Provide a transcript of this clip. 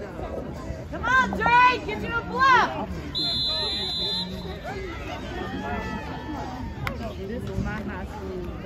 Come on, Drake, get you a bluff. This is my high school.